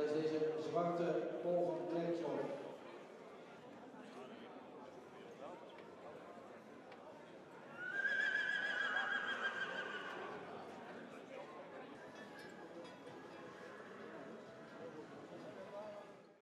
Dat deze zwarte poging